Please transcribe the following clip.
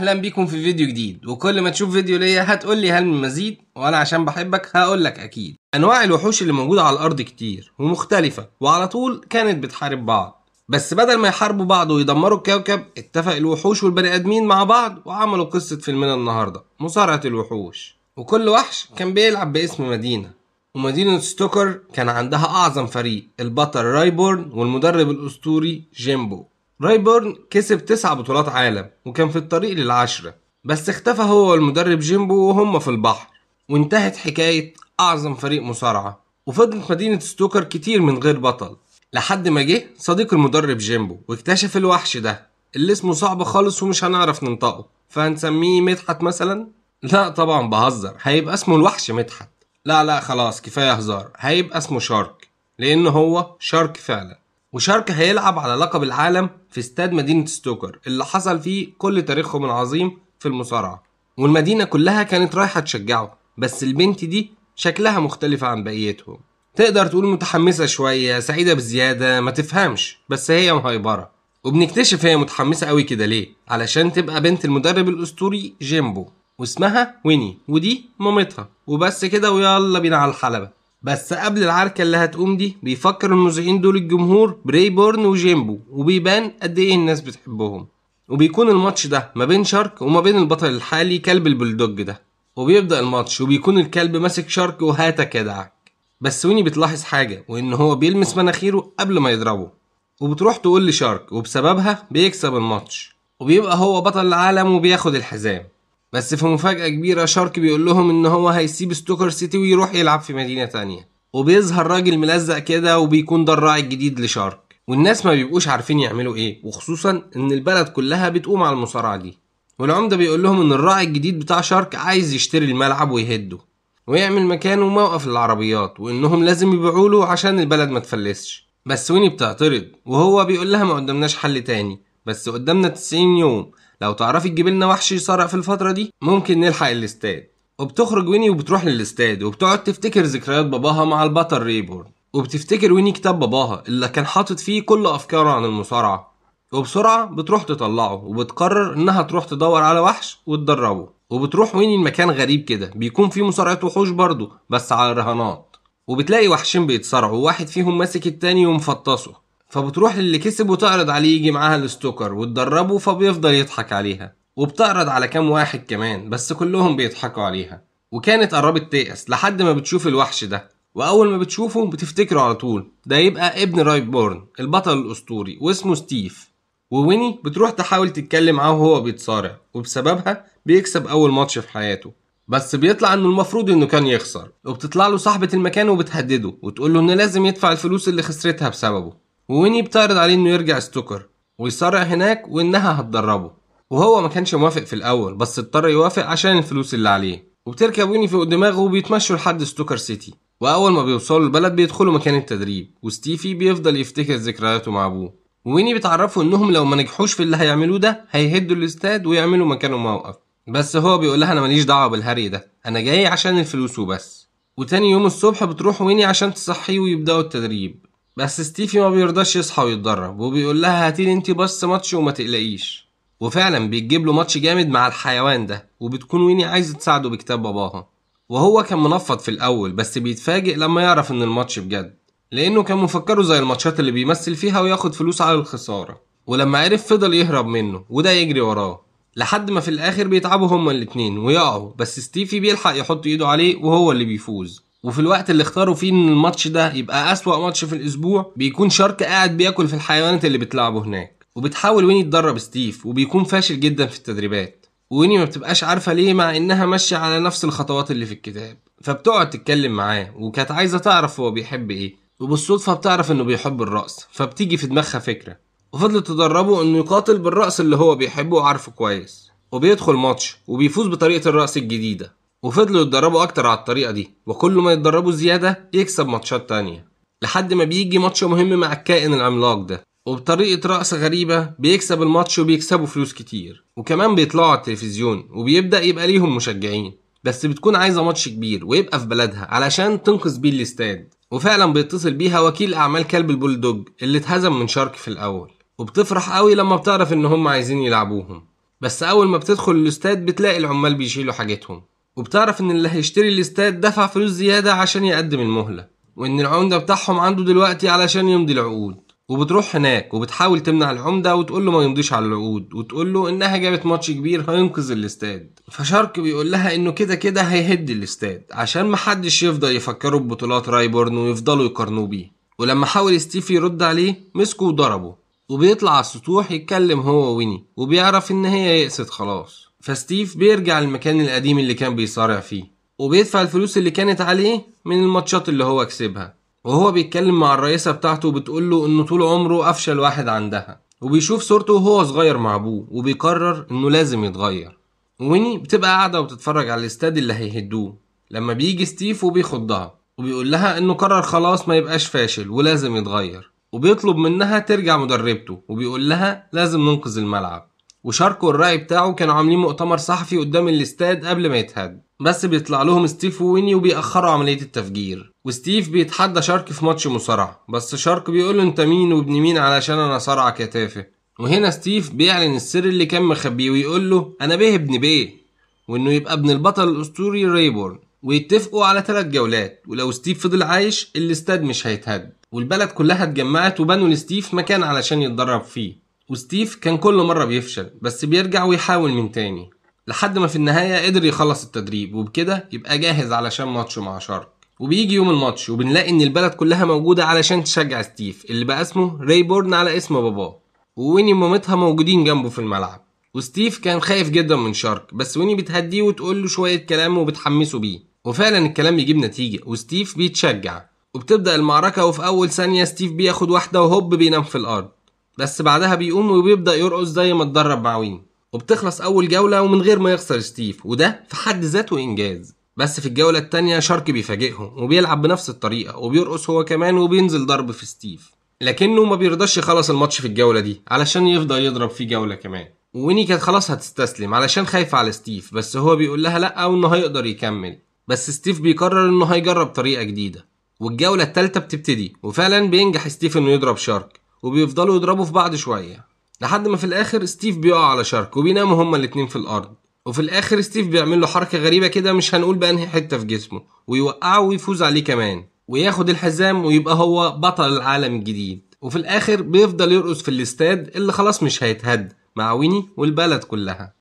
أهلا بيكم في فيديو جديد. وكل ما تشوف فيديو ليا هتقول لي هل من مزيد وأنا عشان بحبك هقول لك أكيد. أنواع الوحوش اللي موجودة على الأرض كتير ومختلفة وعلى طول كانت بتحارب بعض. بس بدل ما يحاربوا بعض ويدمروا الكوكب اتفق الوحوش والبني آدمين مع بعض وعملوا قصة فيلمنا النهارده مصارعة الوحوش. وكل وحش كان بيلعب باسم مدينة. ومدينة ستوكر كان عندها أعظم فريق البطل رايبورن والمدرب الأسطوري جيمبو. رايبورن كسب تسع بطولات عالم وكان في الطريق للعشرة بس اختفى هو والمدرب جيمبو وهم في البحر. وانتهت حكاية أعظم فريق مصارعة. وفضلت مدينة ستوكر كتير من غير بطل. لحد ما جه صديق المدرب جيمبو واكتشف الوحش ده اللي اسمه صعب خالص ومش هنعرف ننطقه. فهنسميه مدحت مثلا؟ لا طبعا بهزر. هيبقى اسمه الوحش مدحت. لا لا خلاص كفاية هزار. هيبقى اسمه شارك. لأن هو شارك فعلا. وشارك هيلعب على لقب العالم في استاد مدينة ستوكر اللي حصل فيه كل تاريخهم العظيم في المصارعة. والمدينة كلها كانت رايحة تشجعه بس البنت دي شكلها مختلفة عن بقيتهم. تقدر تقول متحمسة شوية سعيدة بزيادة ما تفهمش بس هي مهيبرة. وبنكتشف هي متحمسة قوي كده ليه؟ علشان تبقى بنت المدرب الأسطوري جيمبو واسمها ويني ودي مامتها. وبس كده ويلا بينا على الحلبة. بس قبل العركة اللي هتقوم دي بيفكر المذيعين دول الجمهور بريبورن وجيمبو وبيبان قد إيه الناس بتحبهم. وبيكون الماتش ده ما بين شارك وما بين البطل الحالي كلب البلدوج ده. وبيبدأ الماتش وبيكون الكلب ماسك شارك وهاتك يدعك بس ويني بتلاحظ حاجة؟ وإن هو بيلمس مناخيره قبل ما يضربه. وبتروح تقول لشارك وبسببها بيكسب الماتش. وبيبقى هو بطل العالم وبياخد الحزام. بس في مفاجأة كبيرة شارك بيقول لهم إن هو هيسيب ستوكر سيتي ويروح يلعب في مدينة تانية. وبيظهر راجل ملزق كده وبيكون ده الراعي الجديد لشارك. والناس ما بيبقوش عارفين يعملوا إيه وخصوصا إن البلد كلها بتقوم على المصارعة دي. والعمدة بيقول لهم إن الراعي الجديد بتاع شارك عايز يشتري الملعب ويهده ويعمل مكانه موقف للعربيات وإنهم لازم يبيعوا له عشان البلد ما تفلسش. بس ويني بتعترض؟ وهو بيقول لها ما قدامناش حل تاني. بس قدامنا 90 يوم. لو تعرفي تجيب لنا وحش يصارع في الفترة دي ممكن نلحق الاستاد. وبتخرج ويني وبتروح للاستاد وبتقعد تفتكر ذكريات باباها مع البطل ريبورن. وبتفتكر ويني كتاب باباها اللي كان حاطط فيه كل أفكاره عن المصارعة. وبسرعة بتروح تطلعه وبتقرر إنها تروح تدور على وحش وتدربه. وبتروح ويني لمكان غريب كده بيكون فيه مصارعة وحوش برضه بس على رهانات وبتلاقي وحشين بيتصارعوا وواحد فيهم ماسك التاني ومفطسه. فبتروح للي كسب وتعرض عليه يجي معاها لستوكر وتدربه فبيفضل يضحك عليها. وبتعرض على كام واحد كمان بس كلهم بيضحكوا عليها. وكانت قربت تيأس لحد ما بتشوف الوحش ده. وأول ما بتشوفه بتفتكره على طول. ده يبقى ابن رايبورن البطل الأسطوري واسمه ستيف. وويني بتروح تحاول تتكلم معاه وهو بيتصارع وبسببها بيكسب أول ماتش في حياته. بس بيطلع إنه المفروض إنه كان يخسر. وبتطلع له صاحبة المكان وبتهدده وتقول له إنه لازم يدفع الفلوس اللي خسرتها بسببه. وويني بتعرض عليه إنه يرجع ستوكر ويصارع هناك وإنها هتدربه. وهو ما كانش موافق في الأول بس اضطر يوافق عشان الفلوس اللي عليه. وبتركب ويني فوق دماغه وبيتمشوا لحد ستوكر سيتي. وأول ما بيوصلوا البلد بيدخلوا مكان التدريب وستيفي بيفضل يفتكر ذكرياته مع أبوه. ويني بتعرفه إنهم لو ما نجحوش في اللي هيعملوه ده هيهدوا الاستاد ويعملوا مكانه موقف. بس هو بيقول لها أنا ماليش دعوة بالهري ده أنا جاي عشان الفلوس وبس. وتاني يوم الصبح بتروح ويني عشان تصحيه ويبدأوا التدريب. بس ستيفي ما بيرضاش يصحى ويتدرب وبيقول لها هاتيلي انت بس ماتش وما تقلقيش. وفعلا بتجيب له ماتش جامد مع الحيوان ده وبتكون ويني عايزه تساعده بكتاب باباها. وهو كان منفض في الأول بس بيتفاجئ لما يعرف إن الماتش بجد لأنه كان مفكره زي الماتشات اللي بيمثل فيها وياخد فلوس على الخسارة. ولما عرف فضل يهرب منه وده يجري وراه. لحد ما في الآخر بيتعبوا هما الاتنين ويقعوا بس ستيفي بيلحق يحط إيده عليه وهو اللي بيفوز. وفي الوقت اللي اختاروا فيه إن الماتش ده يبقى أسوأ ماتش في الأسبوع بيكون شارك قاعد بياكل في الحيوانات اللي بتلعبه هناك. وبتحاول ويني تدرب ستيف وبيكون فاشل جدا في التدريبات. ويني ما بتبقاش عارفة ليه مع إنها ماشية على نفس الخطوات اللي في الكتاب. فبتقعد تتكلم معاه وكانت عايزة تعرف هو بيحب إيه. وبالصدفة بتعرف إنه بيحب الرقص فبتيجي في دماغها فكرة. وفضلت تدربه إنه يقاتل بالرقص اللي هو بيحبه وعارفه كويس. وبيدخل ماتش وبيفوز بطريقة الرقص الجديدة. وفضلوا يتدربوا أكتر على الطريقة دي وكل ما يتدربوا زيادة يكسب ماتشات تانية. لحد ما بيجي ماتش مهم مع الكائن العملاق ده. وبطريقة رقص غريبة بيكسب الماتش وبيكسبوا فلوس كتير. وكمان بيطلعوا على التلفزيون وبيبدأ يبقى ليهم مشجعين. بس بتكون عايزة ماتش كبير ويبقى في بلدها علشان تنقذ بيه الاستاد. وفعلا بيتصل بيها وكيل أعمال كلب البولدوج اللي اتهزم من شارك في الأول. وبتفرح قوي لما بتعرف إن هم عايزين يلعبوهم. بس أول ما بتدخل الاستاد بتلاقي العمال بيشيلوا حاجتهم. وبتعرف إن اللي هيشتري الاستاد دفع فلوس زيادة عشان يقدم المهلة وإن العمدة بتاعهم عنده دلوقتي علشان يمضي العقود. وبتروح هناك وبتحاول تمنع العمدة وتقول له ما يمضيش على العقود وتقول له إنها جابت ماتش كبير هينقذ الاستاد. فشارك بيقول لها إنه كده كده هيهد الاستاد عشان محدش يفضل يفكره ببطولات رايبورن ويفضلوا يقارنوه بيه. ولما حاول ستيف يرد عليه مسكه وضربه وبيطلع على السطوح يتكلم هو ويني وبيعرف إن هي يأست خلاص. فستيف بيرجع للمكان القديم اللي كان بيصارع فيه وبيدفع الفلوس اللي كانت عليه من الماتشات اللي هو كسبها. وهو بيتكلم مع الرئيسة بتاعته وبتقول له إنه طول عمره افشل واحد عندها. وبيشوف صورته وهو صغير مع أبوه وبيقرر إنه لازم يتغير. ويني بتبقى قاعدة وتتفرج على الاستاد اللي هيهدوه. لما بيجي ستيف وبيخضها وبيقول لها إنه قرر خلاص ما يبقاش فاشل ولازم يتغير. وبيطلب منها ترجع مدربته وبيقول لها لازم ننقذ الملعب. وشارك والراعي بتاعه كانوا عاملين مؤتمر صحفي قدام الاستاد قبل ما يتهد. بس بيطلع لهم ستيف وويني وبيأخروا عملية التفجير. وستيف بيتحدى شارك في ماتش مصارعة. بس شارك بيقول له انت مين وابن مين علشان أنا أصارعك يا تافه وهنا ستيف بيعلن السر اللي كان مخبيه ويقول له أنا بيه ابن بيه وانه يبقى ابن البطل الأسطوري ريبورن. ويتفقوا على ثلاث جولات. ولو ستيف فضل عايش الاستاد مش هيتهد. والبلد كلها اتجمعت وبنوا لستيف مكان علشان يتدرب فيه. وستيف كان كل مرة بيفشل بس بيرجع ويحاول من تاني. لحد ما في النهاية قدر يخلص التدريب وبكده يبقى جاهز علشان ماتشه مع شارك. وبيجي يوم الماتش وبنلاقي إن البلد كلها موجودة علشان تشجع ستيف اللي بقى اسمه ريبورن على اسم باباه. وويني ومامتها موجودين جنبه في الملعب. وستيف كان خايف جدا من شارك بس ويني بتهديه وتقول له شوية كلام وبتحمسه بيه. وفعلا الكلام بيجيب نتيجة وستيف بيتشجع. وبتبدأ المعركة وفي أول ثانية ستيف بياخد واحدة وهوب بينام في الأرض. بس بعدها بيقوم وبيبدأ يرقص زي ما اتدرب مع ويني وبتخلص أول جولة ومن غير ما يخسر ستيف وده في حد ذاته إنجاز. بس في الجولة التانية شارك بيفاجئهم وبيلعب بنفس الطريقة وبيرقص هو كمان وبينزل ضرب في ستيف. لكنه ما بيرضاش يخلص الماتش في الجولة دي علشان يفضل يضرب فيه جولة كمان. ويني كانت خلاص هتستسلم علشان خايفة على ستيف بس هو بيقول لها لأ وإنه هيقدر يكمل. بس ستيف بيقرر إنه هيجرب طريقة جديدة. والجولة التالتة بتبتدي وفعلا بينجح ستيف إنه يضرب شارك. وبيفضلوا يضربوا في بعض شوية. لحد ما في الآخر ستيف بيقع على شارك وبيناموا هما الاتنين في الأرض. وفي الآخر ستيف بيعمل له حركة غريبة كده مش هنقول بأنهي حتة في جسمه. ويوقعه ويفوز عليه كمان. وياخد الحزام ويبقى هو بطل العالم الجديد. وفي الآخر بيفضل يرقص في الاستاد اللي خلاص مش هيتهد. مع ويني والبلد كلها.